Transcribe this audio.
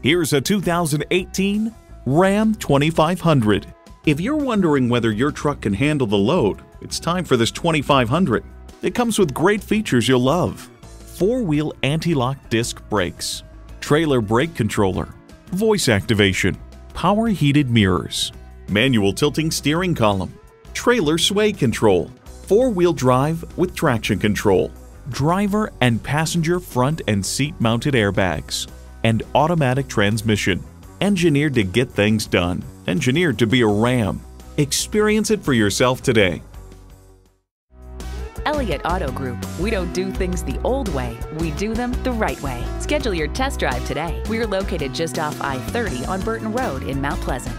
Here's a 2018 Ram 2500. If you're wondering whether your truck can handle the load, it's time for this 2500. It comes with great features you'll love. Four-wheel anti-lock disc brakes, trailer brake controller, voice activation, power heated mirrors, manual tilting steering column, trailer sway control, four-wheel drive with traction control, driver and passenger front and seat mounted airbags, and automatic transmission. Engineered to get things done. Engineered to be a Ram. Experience it for yourself today. Elliott Auto Group. We don't do things the old way, we do them the right way. Schedule your test drive today. We're located just off I 30 on Burton Road in Mount Pleasant.